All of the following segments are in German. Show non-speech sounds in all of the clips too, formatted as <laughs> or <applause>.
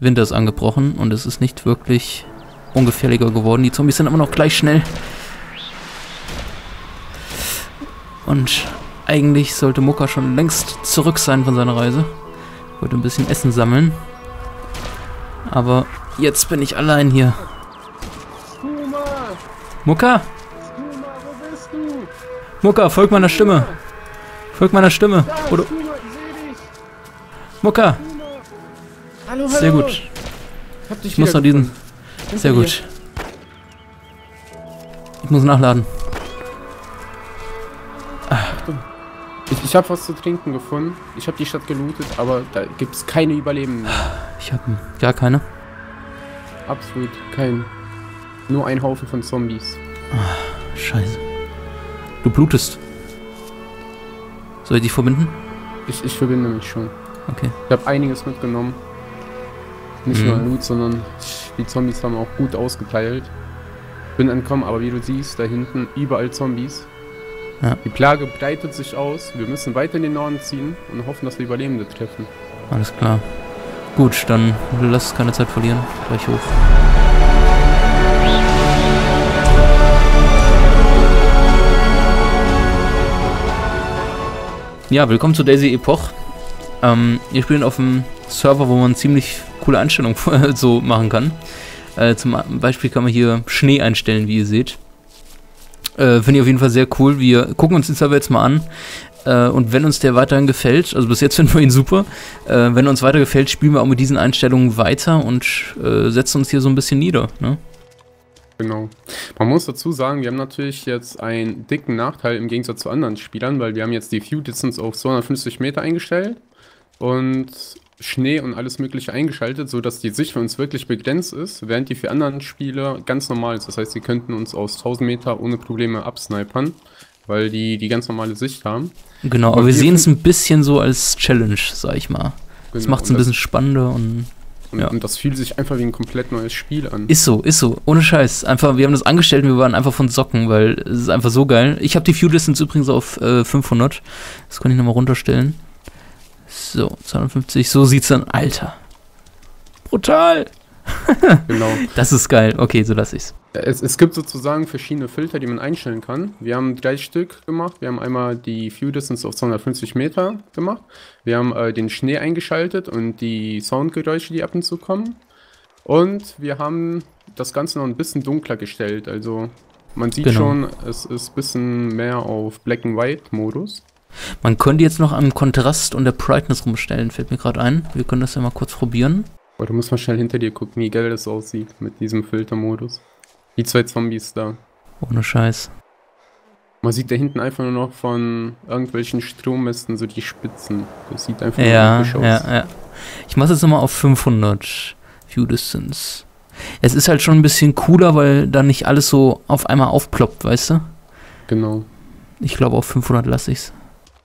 Winter ist angebrochen und es ist nicht wirklich ungefährlicher geworden. Die Zombies sind immer noch gleich schnell. Und eigentlich sollte Mucka schon längst zurück sein von seiner Reise. Wollte ein bisschen Essen sammeln. Aber jetzt bin ich allein hier. Du? Mucka, folg meiner Stimme! Folg meiner Stimme! Oder Skuma, Hallo, hallo! Sehr gut. Ich hab dich Ich muss noch diesen. Sehr gut. Ich muss nachladen. Ich, ich habe was zu trinken gefunden. Ich habe die Stadt gelootet, aber da gibt's keine Überlebenden. mehr. Ich habe gar keine. Absolut kein. Nur ein Haufen von Zombies. Scheiße. Du blutest. Soll ich dich verbinden? Ich, ich verbinde mich schon. Okay. Ich habe einiges mitgenommen. Nicht Mhm. nur Loot, sondern die Zombies haben auch gut ausgeteilt. Bin entkommen, aber wie du siehst, da hinten überall Zombies. Ja. Die Plage breitet sich aus. Wir müssen weiter in den Norden ziehen und hoffen, dass wir Überlebende treffen. Alles klar. Gut, dann lass keine Zeit verlieren. Gleich hoch. Ja, willkommen zu Daisy Epoch. Ähm, wir spielen auf einem Server, wo man ziemlich coole Einstellungen <laughs> so machen kann. Äh, zum Beispiel kann man hier Schnee einstellen, wie ihr seht. Äh, Finde ich auf jeden Fall sehr cool. Wir gucken uns den Server jetzt mal an. Äh, und wenn uns der weiterhin gefällt, also bis jetzt <laughs> finden wir ihn super, äh, wenn uns weiter gefällt, spielen wir auch mit diesen Einstellungen weiter und äh, setzen uns hier so ein bisschen nieder. Ne? Genau. Man muss dazu sagen, wir haben natürlich jetzt einen dicken Nachteil im Gegensatz zu anderen Spielern, weil wir haben jetzt die View Distance auf 250 Meter eingestellt und Schnee und alles mögliche eingeschaltet, sodass die Sicht für uns wirklich begrenzt ist, während die für anderen Spieler ganz normal ist. Das heißt, sie könnten uns aus 1000 Meter ohne Probleme absnipern, weil die die ganz normale Sicht haben. Genau, aber wir sehen es ein bisschen so als Challenge, sag ich mal. Das Genau, macht es ein bisschen spannender und Und, ja. und das fühlt sich einfach wie ein komplett neues Spiel an. ist so, ist so, ohne Scheiß. Einfach, wir haben das angestellt und wir waren einfach von Socken, weil es ist einfach so geil. Ich habe die View Distance übrigens auf äh, 500. Das kann ich nochmal runterstellen. So, 250, so sieht's dann. Alter. Brutal. <laughs> Genau. Das ist geil. Okay, so lasse ich's. Es, es gibt sozusagen verschiedene Filter, die man einstellen kann. Wir haben drei Stück gemacht. Wir haben einmal die View Distance auf 250 Meter gemacht. Wir haben äh, den Schnee eingeschaltet und die Soundgeräusche, die ab und zu kommen. Und wir haben das Ganze noch ein bisschen dunkler gestellt. Also man sieht Genau. schon, es ist ein bisschen mehr auf Black and White Modus. Man könnte jetzt noch am Kontrast und der Brightness rumstellen, fällt mir gerade ein. Wir können das ja mal kurz probieren. Oder muss man schnell hinter dir gucken, wie geil das aussieht mit diesem Filtermodus. Die zwei Zombies da. Ohne Scheiß. Man sieht da hinten einfach nur noch von irgendwelchen Strommästen so die Spitzen. Das sieht einfach Ja, nur episch aus. ja, ja. Ich mache jetzt nochmal auf 500 View Distance. Es ist halt schon ein bisschen cooler, weil da nicht alles so auf einmal aufploppt, weißt du? Genau. Ich glaube, auf 500 lasse ich's.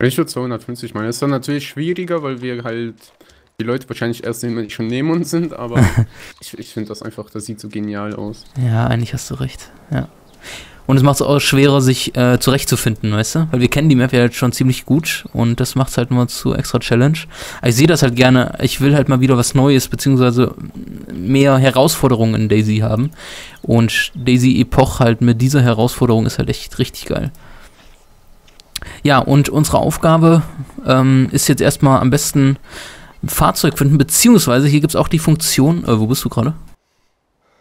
Ich würde 250 meinen. Das ist dann natürlich schwieriger, weil wir halt die Leute wahrscheinlich erst sehen, wenn die schon neben uns sind, aber <laughs> ich, ich finde das einfach, das sieht so genial aus. Ja, eigentlich hast du recht. Ja. Und es macht es auch schwerer, sich äh, zurechtzufinden, weißt du? Weil wir kennen die Map ja halt schon ziemlich gut und das macht es halt nur zu extra Challenge. Aber ich sehe das halt gerne. Ich will halt mal wieder was Neues, beziehungsweise mehr Herausforderungen in Daisy haben. Und Daisy Epoch halt mit dieser Herausforderung ist halt echt richtig geil. Ja, und unsere Aufgabe ähm, ist jetzt erstmal am besten ein Fahrzeug finden, beziehungsweise hier gibt es auch die Funktion, äh, wo bist du gerade?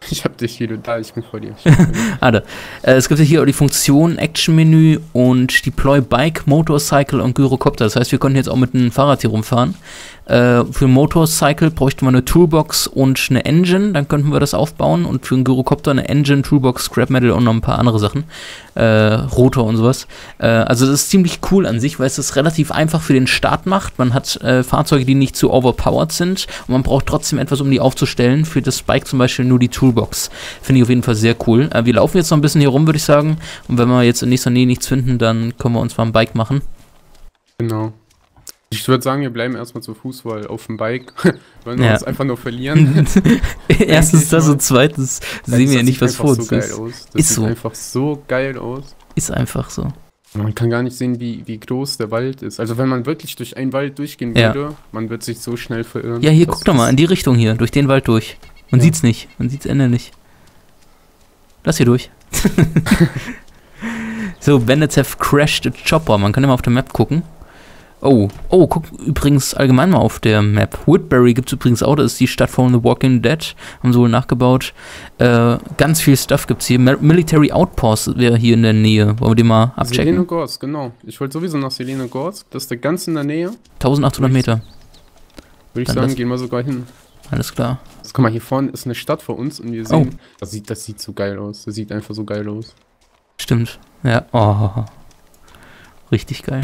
Ich hab dich wieder da, ich bin vor dir. <laughs> Da. Äh, es gibt ja hier auch die Funktion Action-Menü und Deploy Bike, Motorcycle und Gyrocopter. Das heißt, wir können jetzt auch mit einem Fahrrad hier rumfahren. Äh, für Motorcycle bräuchten wir eine Toolbox und eine Engine, dann könnten wir das aufbauen. Und für einen Gyrocopter eine Engine, Toolbox, Scrap Metal und noch ein paar andere Sachen. Äh, Rotor und sowas. Äh, also das ist ziemlich cool an sich, weil es das relativ einfach für den Start macht. Man hat äh, Fahrzeuge, die nicht zu overpowered sind und man braucht trotzdem etwas, um die aufzustellen. Für das Bike zum Beispiel nur die Toolbox. Finde ich auf jeden Fall sehr cool. Äh, wir laufen jetzt noch ein bisschen hier rum, würde ich sagen. Und wenn wir jetzt in nächster Nähe nichts finden, dann können wir uns mal ein Bike machen. genau. Ich würde sagen, wir bleiben erstmal zu Fuß, weil auf dem Bike <laughs> wollen wir Ja. uns einfach nur verlieren. <laughs> Erstens das und zweitens sehen wir ja nicht, was vor so uns geil ist. aus. Das Ist sieht so. einfach so geil aus. Ist einfach so. Man kann gar nicht sehen, wie, wie groß der Wald ist. Also wenn man wirklich durch einen Wald durchgehen Ja. würde, man wird sich so schnell verirren. Ja, hier, guck doch mal, in die Richtung hier, durch den Wald durch. Man Ja. sieht's nicht, man sieht's Ende nicht. Lass hier durch. <laughs> so, Bandits have crashed a chopper. Man kann immer auf der Map gucken. Oh, oh, guck übrigens allgemein mal auf der Map. Woodbury gibt's übrigens auch, das ist die Stadt von The Walking Dead. Haben sie wohl nachgebaut. Äh, ganz viel Stuff gibt's hier. Mil- Military Outpost wäre hier in der Nähe. Wollen wir die mal abchecken? Selenogorsk, genau. Ich wollte sowieso nach Selenogorsk. Das ist der ganz in der Nähe. 1800 Meter. Würde ich Dann sagen, gehen wir sogar hin. Alles klar. Jetzt, guck mal, hier vorne ist eine Stadt vor uns und wir Oh. sehen, das, sieht, das sieht so geil aus. Das sieht einfach so geil aus. Stimmt. Ja. Oh. Richtig geil.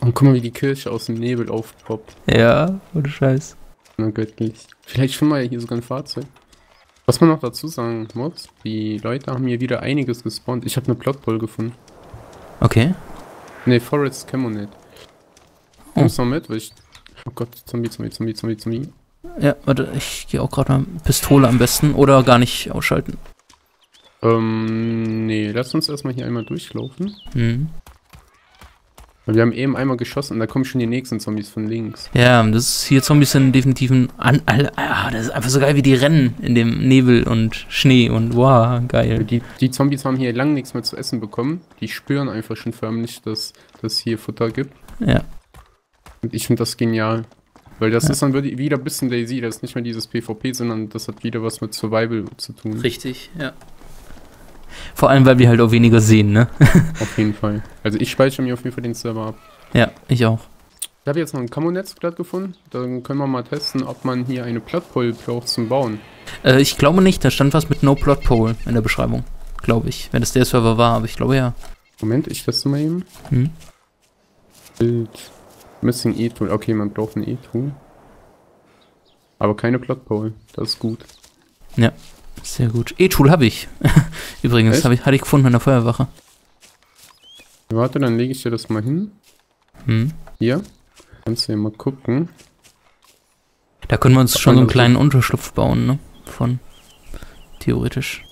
Und guck mal, wie die Kirche aus dem Nebel aufpoppt. Ja, ohne Scheiß. Na göttlich. Vielleicht wir ja hier sogar ein Fahrzeug. Was man noch dazu sagen muss, die Leute haben hier wieder einiges gespawnt. Ich habe eine Plotpole gefunden. Okay. Ne, Forest Camonet. Oh. Kommst du noch mit? Weil ich... Oh Gott, Zombie, Zombie, Zombie, Zombie, Zombie. Ja, warte, ich gehe auch gerade mal Pistole am besten oder gar nicht ausschalten. Ähm, nee, lass uns erstmal hier einmal durchlaufen. Hm. Weil wir haben eben einmal geschossen und da kommen schon die nächsten Zombies von links. Ja, das ist hier Zombies sind definitiv ein. An, all, ah, das ist einfach so geil, wie die rennen in dem Nebel und Schnee und wow, geil. Die, die Zombies haben hier lang nichts mehr zu essen bekommen. Die spüren einfach schon förmlich, dass es hier Futter gibt. Ja, Und ich finde das genial. Weil das Ja. ist dann wieder wieder ein bisschen Daisy. Das ist nicht mehr dieses PvP, sondern das hat wieder was mit Survival zu tun. richtig, ja. Vor allem, weil wir halt auch weniger sehen, ne? <laughs> Auf jeden Fall. Also ich speichere mir auf jeden Fall den Server ab. Ja, ich auch. Ich habe jetzt noch ein Camo-Netzblatt gefunden. Dann können wir mal testen, ob man hier eine Plattpole braucht zum Bauen. Äh, ich glaube nicht, da stand was mit No Plot Pole in der Beschreibung. Glaube ich. Wenn es der Server war, aber ich glaube ja. Moment, ich teste mal eben. Hm. Bild. Missing E-Tool. Okay, man braucht ein E-Tool. Aber keine Plotpole. Das ist gut. Sehr gut. E-Tool habe ich. <laughs> Übrigens, hab ich, hatte ich gefunden in der Feuerwache. Warte, dann lege ich dir das mal hin. Hm. Hier. Kannst du ja mal gucken. Da können wir uns schon so einen kleinen Unterschlupf bauen, ne? Von. Theoretisch.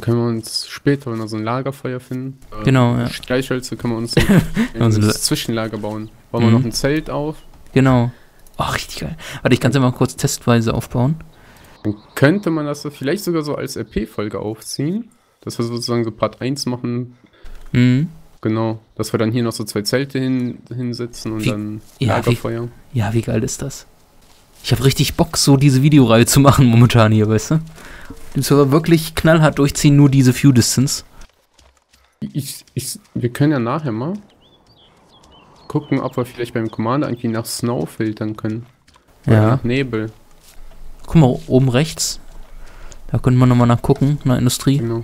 Können wir uns später noch so ein Lagerfeuer finden. Äh, Genau, ja. Streichhölzer können wir uns <laughs> ein, ein Zwischenlager bauen. Bauen wir Mhm. noch ein Zelt auf. Genau. Oh, richtig geil. Warte, ich kann es ja mal kurz testweise aufbauen. Dann könnte man das vielleicht sogar so als RP-Folge aufziehen. Dass wir sozusagen so Part 1 machen. Mhm. Genau. Dass wir dann hier noch so zwei Zelte hin, hinsetzen und Wie- dann ja, wie- Lagerfeuer. Ja, wie geil ist das? Ich habe richtig Bock, so diese Videoreihe zu machen momentan hier, weißt du? Den Server wirklich knallhart durchziehen, nur diese Few Distance. Ich, ich, wir können ja nachher mal gucken, ob wir vielleicht beim Commander irgendwie nach Snow filtern können. Oder Ja. nach Nebel. Guck mal, oben rechts. Da könnte man nochmal nachgucken, nach Industrie. Genau.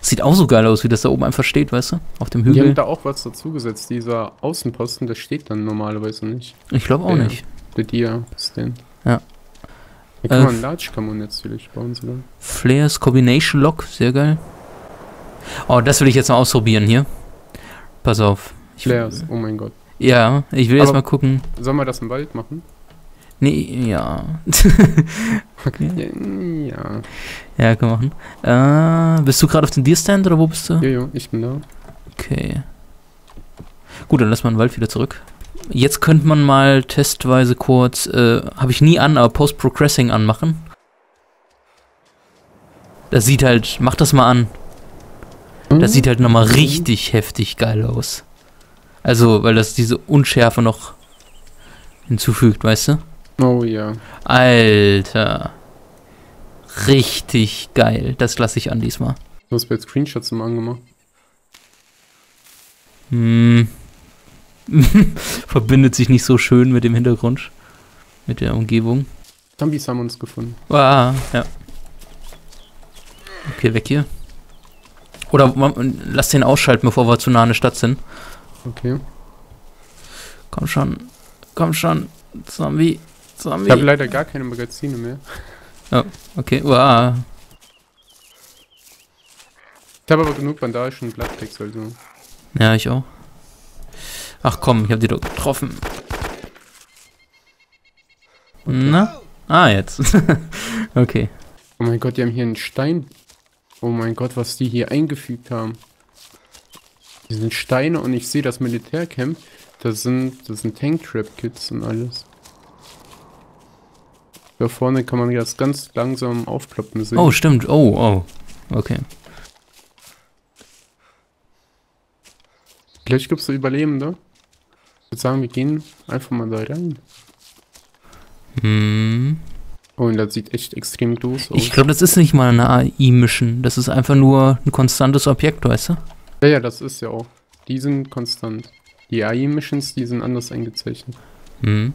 Sieht auch so geil aus, wie das da oben einfach steht, weißt du? Auf dem Die haben Hügel. da auch was dazugesetzt. Dieser Außenposten, der steht dann normalerweise nicht. Ich glaube auch Ja. nicht. Der Dia-Stand. Ja. Da kann Äh, man Large Camo jetzt vielleicht bauen sogar. Flares Combination Lock, sehr geil. Oh, das will ich jetzt mal ausprobieren hier. Pass auf. Ich, Flares, oh mein Gott. Ja, ich will jetzt Aber- mal gucken. Sollen wir das im Wald machen? Nee, ja. <laughs> Ja, ja. ja, können wir machen. Äh, bist du gerade auf dem Deerstand oder wo bist du? Jojo, ich bin da. Okay. Gut, dann lassen wir den Wald wieder zurück. Jetzt könnte man mal testweise kurz, äh, habe ich nie an, aber Post-Progressing anmachen. Das sieht halt, mach das mal an. Das sieht halt nochmal Mhm. richtig heftig geil aus. Also, weil das diese Unschärfe noch hinzufügt, weißt du? Oh ja. Alter. Richtig geil. Das lasse ich an diesmal. Du hast bei Screenshots immer angemacht. Hm. <laughs> Verbindet sich nicht so schön mit dem Hintergrund. Mit der Umgebung. Zombies haben uns gefunden. Ah, ja. Okay, weg hier. Oder lass den ausschalten, bevor wir zu nah an der Stadt sind. Okay. Komm schon. Komm schon. Zombie. Ich habe Zombie. leider gar keine Magazine mehr. Okay, wow. Ich habe aber genug Bandagen und Blatttext, also. Ja, ich auch. Ach komm, ich hab die doch getroffen. Na? Ah, jetzt. <laughs> okay. Oh mein Gott, die haben hier einen Stein. Oh mein Gott, was die hier eingefügt haben. Hier sind Steine und ich sehe das Militärcamp. Das sind, das sind Tank-Trap-Kits und alles. Da vorne kann man das ganz langsam aufploppen sehen. Oh, stimmt. Oh, oh. Okay. Vielleicht gibt es Überlebende. Ich würde sagen, wir gehen einfach mal da rein. Hm. Oh, und das sieht echt extrem groß aus. Ich glaube, das ist nicht mal eine AI-Mission. Das ist einfach nur ein konstantes Objekt, weißt du? ja, ja, das ist ja auch. Die sind konstant. Die AI-Missions, die sind anders eingezeichnet. Hm.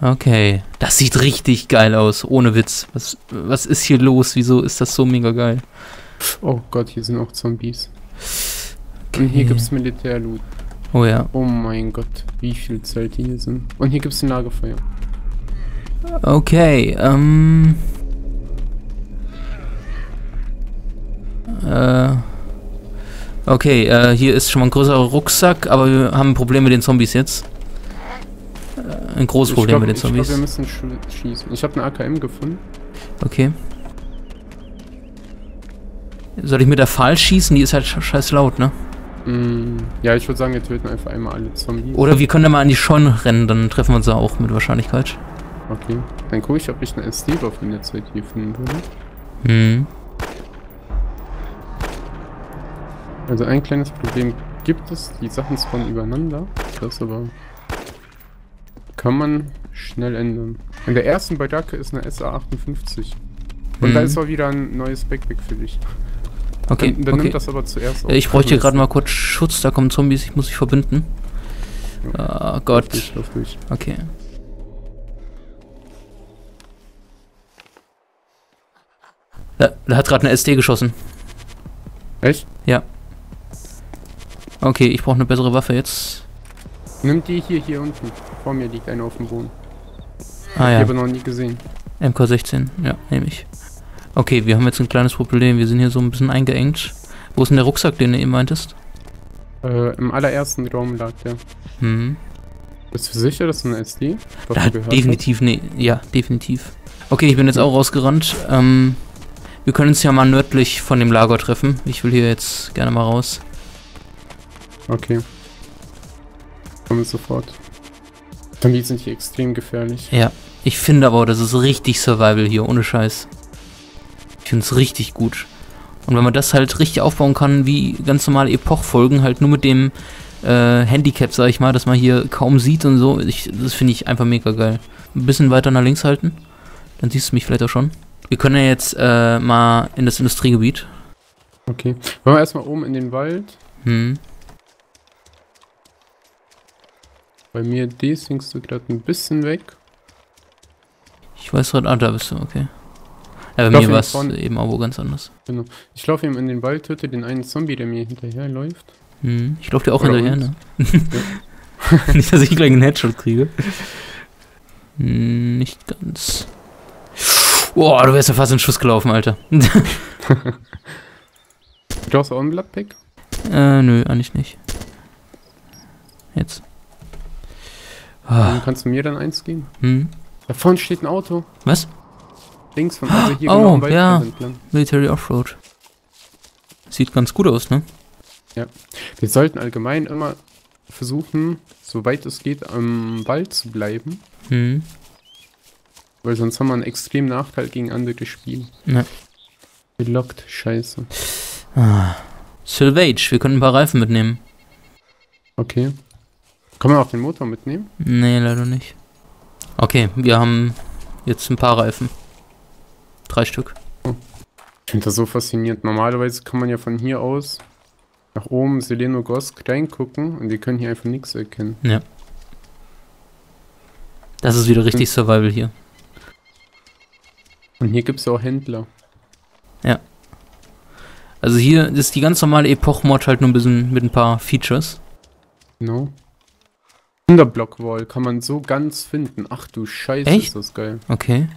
Okay. Das sieht richtig geil aus. Ohne Witz. Was, was ist hier los? Wieso ist das so mega geil? Oh Gott, hier sind auch Zombies. Und hier Okay. gibt es Militärloot. Oh ja. Oh mein Gott, wie viel Zelte hier sind. Und hier gibt es ein Lagerfeuer. Okay, ähm. Äh. Okay, äh, hier ist schon mal ein größerer Rucksack, aber wir haben ein Problem mit den Zombies jetzt. Äh, ein großes Problem glaub- mit den Ich glaube, Zombies. wir müssen sch schießen. Ich habe eine AKM gefunden. Okay. Soll ich mit der Pfahl schießen? Die ist halt sch- scheiß laut, ne? Mm, ja, ich würde sagen, wir töten einfach einmal alle Zombies. Oder wir können da mal an die Scheune rennen, dann treffen wir uns da auch mit Wahrscheinlichkeit. Okay. Dann gucke ich, ob ich eine SD-Waffe in der Zeit hier finden würde. Hm. Also ein kleines Problem gibt es. Die Sachen spawnen übereinander. Das aber kann man schnell ändern. In der ersten Badacke ist eine SA58. Und da Mhm. ist auch wieder ein neues Backpack für dich. Okay, Dann, dann okay. nimm das aber zuerst Äh, Ich bräuchte gerade mal kurz Schutz, da kommen Zombies, ich muss mich verbinden. Ah Lauf Gott. durch, lauf durch. Okay. Da, da hat gerade eine SD geschossen. Echt? Okay, ich brauche eine bessere Waffe jetzt. Nimm die hier, hier unten. Vor mir liegt eine auf dem Boden. Ah Die ja, habe ich noch nie gesehen. MK16. Ja, nehme ich. Okay, wir haben jetzt ein kleines Problem. Wir sind hier so ein bisschen eingeengt. Wo ist denn der Rucksack, den du eben meintest? Äh, Im allerersten Raum lag der. Hm. Bist du sicher, dass du eine SD? Ja, definitiv, nee. Ja, definitiv. Okay, ich bin jetzt auch rausgerannt. Ähm, wir können uns ja mal nördlich von dem Lager treffen. Ich will hier jetzt gerne mal raus. Okay. Kommen sofort. Zombies sind hier extrem gefährlich. Ja, ich finde aber, das ist richtig Survival hier, ohne Scheiß. Ich finde es richtig gut. Und wenn man das halt richtig aufbauen kann, wie ganz normale Epoch-Folgen, halt nur mit dem äh, Handicap, sag ich mal, dass man hier kaum sieht und so, ich, das finde ich einfach mega geil. Ein bisschen weiter nach links halten, dann siehst du mich vielleicht auch schon. Wir können ja jetzt äh, mal in das Industriegebiet. Okay. Wollen wir erstmal oben in den Wald? Hm. Bei mir desingst du gerade ein bisschen weg. Ich weiß gerade, ah, da bist du, okay. Ja, bei mir war es eben auch wo ganz anders. Genau. Ich laufe eben in den Wald, töte den einen Zombie, der mir hinterherläuft. Hm. Ich laufe dir auch Oder hinterher, ne? <laughs> Nicht, dass ich gleich einen Headshot kriege. Hm, Nicht ganz. Boah, du wärst ja fast in den Schuss gelaufen, Alter. Du hast auch einen Bloodpack? äh, nö, eigentlich nicht. Jetzt. Ah, kannst du mir dann eins geben. hm. Da vorne steht ein Auto. Was? Links von also hier Oh, genau ja. Military Offroad. Sieht ganz gut aus, ne? Wir sollten allgemein immer versuchen, soweit es geht, am Wald zu bleiben. Hm. Weil sonst haben wir einen extremen Nachteil gegen andere Spiele. Ja. Gelockt, scheiße. Ah. Sylvage, wir können ein paar Reifen mitnehmen. Okay. Kann man auch den Motor mitnehmen? Nee, leider nicht. Okay, wir haben jetzt ein paar Reifen. Drei Stück. Ich finde das so faszinierend. Normalerweise kann man ja von hier aus nach oben Selenogosk reingucken und die können hier einfach nichts erkennen. Das ist wieder richtig Survival hier. Und hier gibt es auch Händler. Also hier ist die ganz normale Epoch-Mod halt nur ein bisschen mit ein paar Features. Genau. Underblock-Wall kann man so ganz finden. Ach du Scheiße, Echt? ist das geil. Okay.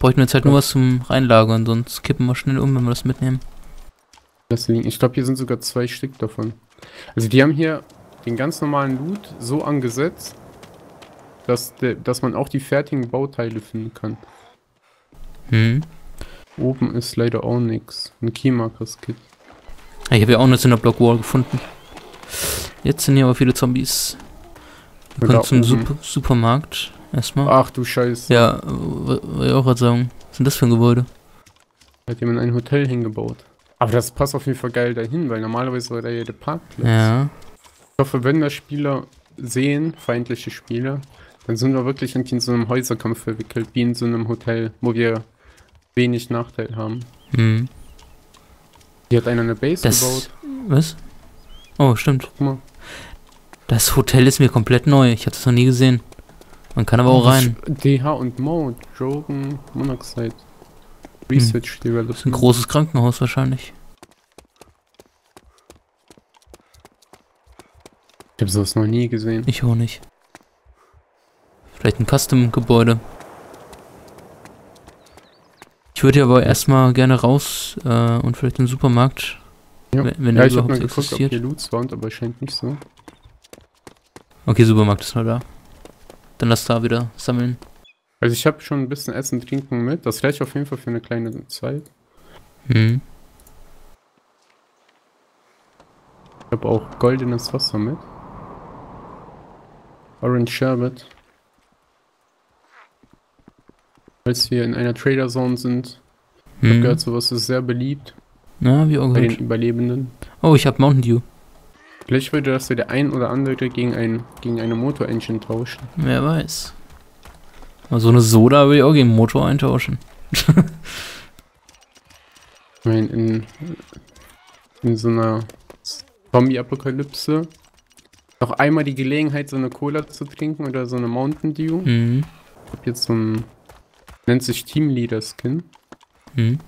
Bräuchten wir jetzt halt nur was zum Reinlagern, sonst kippen wir schnell um, wenn wir das mitnehmen. Deswegen, ich glaube, hier sind sogar zwei Stück davon. Also die haben hier den ganz normalen Loot so angesetzt, dass, der, dass man auch die fertigen Bauteile finden kann. Hm. Oben ist leider auch nichts. Ein Keymarkers-Kit. Ich habe ja auch eine Cinderblock Wall gefunden. Jetzt sind hier aber viele Zombies. Wir kommen zum oben. Sup Supermarkt. Erstmal. Ach du Scheiße. Ja, wollte ich auch gerade sagen. Was ist denn das für ein Gebäude? Da hat jemand ein Hotel hingebaut. Aber das passt auf jeden Fall geil dahin, weil normalerweise war da ja der Parkplatz. Ja. Ich hoffe, wenn da Spieler sehen, feindliche Spieler, dann sind wir wirklich in so einem Häuserkampf verwickelt, wie in so einem Hotel, wo wir wenig Nachteil haben. Hm. Hier hat einer eine Base Das- gebaut. Was? Oh, stimmt. Guck mal. Das Hotel ist mir komplett neu. Ich habe das noch nie gesehen. Man kann aber auch rein. DH und Mode, Drogen, Monoxide. Research Development. Das ist ein großes Krankenhaus wahrscheinlich. Ich habe sowas noch nie gesehen. Ich auch nicht. Vielleicht ein Custom-Gebäude. Ich würde ja aber erstmal gerne raus äh, und vielleicht in den Supermarkt. Ja. Wenn, wenn Ja, der ich überhaupt mal geguckt, ob existiert. hier Loot spawnt, aber scheint nicht so. Okay, Supermarkt ist noch da. Dann lass da wieder sammeln. Also ich habe schon ein bisschen Essen, Trinken mit. Das reicht auf jeden Fall für eine kleine Zeit. Hm. Ich habe auch goldenes Wasser mit. Orange Sherbet. Falls wir in einer Trader Zone sind, ich hab hm. gehört, sowas ist sehr beliebt Ja, wie auch bei den. Überlebenden. Oh, ich habe Mountain Dew. Vielleicht würde das ja der ein oder andere gegen, ein, gegen eine Motor-Engine tauschen. Wer weiß. Aber so eine Soda will ich auch gegen Motor eintauschen. <laughs> Ich meine, in, in so einer Zombie-Apokalypse noch einmal die Gelegenheit, so eine Cola zu trinken oder so eine Mountain Dew. Hm. Ich hab jetzt so ein, nennt sich Teamleader Skin. Hm.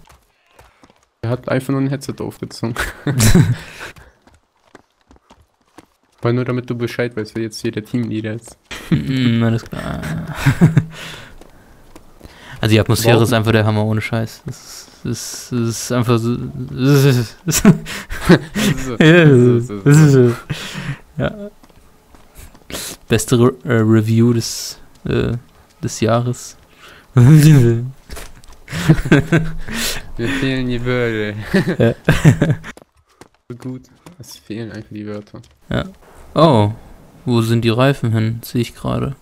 Er hat einfach nur ein Headset aufgezogen. <laughs> Weil nur damit du Bescheid weißt, wer jetzt hier der Teamleader ist. Hm, alles klar. <laughs> Also die Atmosphäre Wow. ist einfach der Hammer ohne Scheiß. Das ist, das ist einfach so. <laughs> ja. Beste Re äh, Review des, äh, des Jahres. Mir fehlen die Wörter. Ja. <laughs> gut. Es fehlen einfach die Wörter. oh, wo sind die Reifen hin? Sehe ich gerade.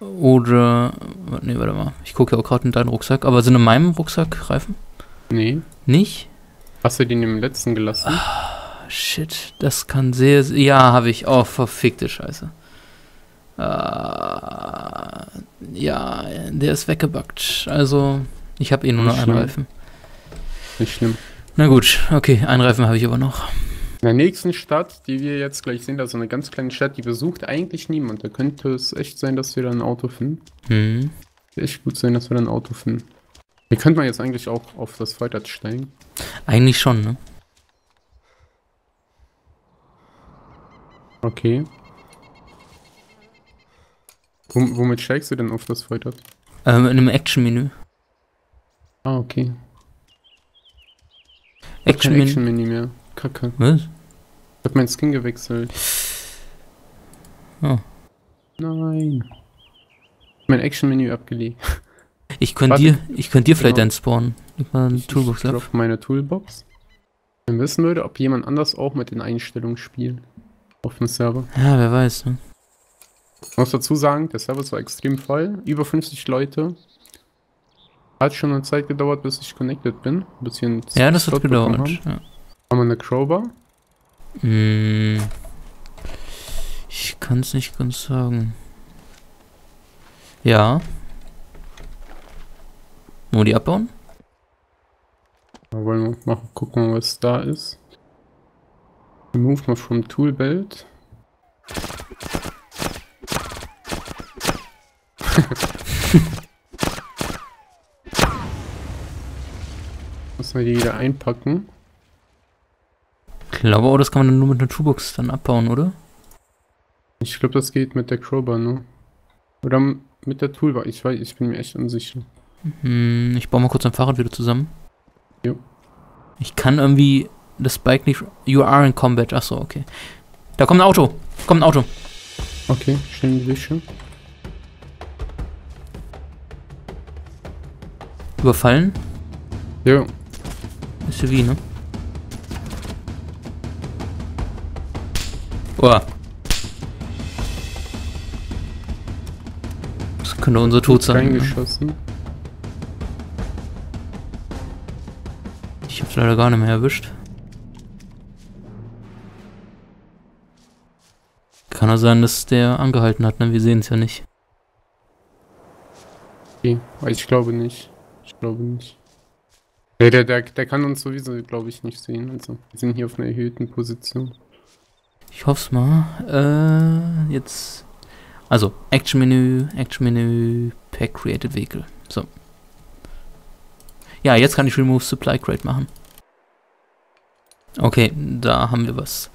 Oder. Ne, warte mal. Ich gucke ja auch gerade in deinen Rucksack. Aber sind in meinem Rucksack Reifen? Nee. Nicht? Hast du den im letzten gelassen? Shit, das kann sehr. sehr ja, habe ich. Oh, verfickte Scheiße. Ah, ja, der ist weggebackt. Also, ich habe eh nur noch einen. Reifen. Nicht schlimm. Na gut, okay, einen Reifen habe ich aber noch. In der nächsten Stadt, die wir jetzt gleich sehen, da ist eine ganz kleine Stadt, die besucht eigentlich niemand. Da könnte es echt sein, dass wir da ein Auto finden. Hm. Echt gut sein, dass wir da ein Auto finden. Hier könnte man jetzt eigentlich auch auf das Freitag steigen. Eigentlich schon, ne? Okay. Wom- womit steigst du denn auf das Freitag? Ähm, in einem Action-Menü. Ah, okay. Kein Action-Menü. Action-Menü mehr. Kacke. Was? Ich hab meinen Skin gewechselt. Oh. Nein. Mein Action-Menü abgelegt. Ich könnte dir, ich könnte dir vielleicht Genau. einen spawnen. Leg mal eine Ich, Toolbox ich drop meine Toolbox. Dann wissen würde, ob jemand anders auch mit den Einstellungen spielt. Auf dem Server. Ja, wer weiß, ne? Ich muss dazu sagen, der Server war extrem voll. Über 50 Leute. Hat schon eine Zeit gedauert, bis ich connected bin. Wir einen Ja, das hat gedauert. Haben. Ja. haben wir eine Crowbar. Hm. Ich kann es nicht ganz sagen. Ja. Nur die abbauen? Da wollen wir mal gucken, was da ist. Remove mal from Toolbelt. Müssen wir die wieder einpacken. Ich glaube auch, das kann man dann nur mit einer Toolbox dann abbauen, oder? Ich glaube, das geht mit der Crowbar, ne? Oder mit der Toolbar. Ich weiß, ich bin mir echt unsicher. Hm, ich baue mal kurz ein Fahrrad wieder zusammen. Jo. Ich kann irgendwie das Bike nicht. You are in combat. Achso, okay. Da kommt ein Auto. Kommt ein Auto. Okay, schnell die Wische. Überfallen. Ja, ihr wie, ne? Oh. Das könnte unser Tod sein. Ne? Reingeschossen. Ich hab's leider gar nicht mehr erwischt. Kann auch sein, dass der angehalten hat, ne? Wir sehen es ja nicht. Okay, ich glaube nicht. Ich glaube nicht. Nee, der, der, der kann uns sowieso, glaube ich, nicht sehen. Also, wir sind hier auf einer erhöhten Position. Ich hoff's mal. Äh, jetzt. Also, Action-Menü, Action-Menü, Pack Created Vehicle. So. Ja, jetzt kann ich Remove Supply Crate machen. Okay, da haben wir was.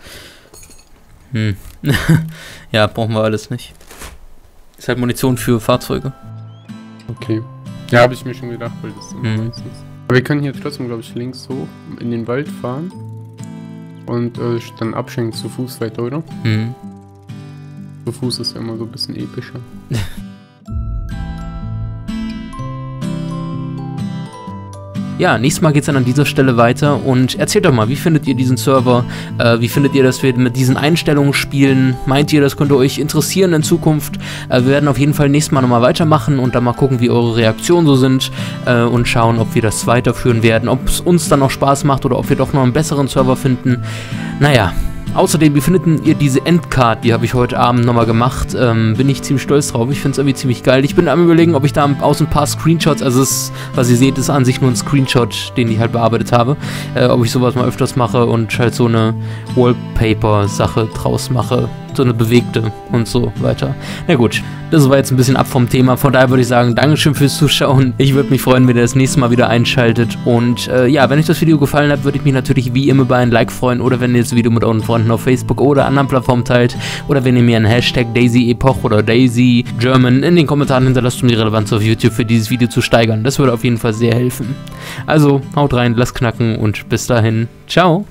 Hm. <laughs> ja, brauchen wir alles nicht. Ist halt Munition für Fahrzeuge. Okay. Ja, habe ich mir schon gedacht, weil das Mhm. ist. Aber wir können hier trotzdem, glaube ich, links hoch in den Wald fahren. Und äh, dann abschenken zu Fuß weiter, oder? Hm. Zu Fuß ist ja immer so ein bisschen epischer. <laughs> Ja, nächstes Mal geht's dann an dieser Stelle weiter und erzählt doch mal, wie findet ihr diesen Server? Äh, wie findet ihr, dass wir mit diesen Einstellungen spielen? Meint ihr, das könnte euch interessieren in Zukunft? Äh, wir werden auf jeden Fall nächstes Mal nochmal weitermachen und dann mal gucken, wie eure Reaktionen so sind äh, und schauen, ob wir das weiterführen werden, ob es uns dann noch Spaß macht oder ob wir doch noch einen besseren Server finden. Naja. Außerdem, wie findet ihr diese Endcard? Die habe ich heute Abend nochmal gemacht. Ähm, bin ich ziemlich stolz drauf. Ich finde es irgendwie ziemlich geil. Ich bin am überlegen, ob ich da aus ein paar Screenshots, also es, was ihr seht, ist an sich nur ein Screenshot, den ich halt bearbeitet habe, äh, ob ich sowas mal öfters mache und halt so eine Wallpaper-Sache draus mache. So eine bewegte und so weiter. Na gut, das war jetzt ein bisschen ab vom Thema. Von daher würde ich sagen, Dankeschön fürs Zuschauen. Ich würde mich freuen, wenn ihr das nächste Mal wieder einschaltet. Und äh, ja, wenn euch das Video gefallen hat, würde ich mich natürlich wie immer über ein Like freuen. Oder wenn ihr das Video mit euren Freunden auf Facebook oder anderen Plattformen teilt. Oder wenn ihr mir einen Hashtag DaisyEpoch oder DaisyGerman in den Kommentaren hinterlasst, um die Relevanz auf YouTube für dieses Video zu steigern. Das würde auf jeden Fall sehr helfen. Also, haut rein, lasst knacken und bis dahin. Ciao.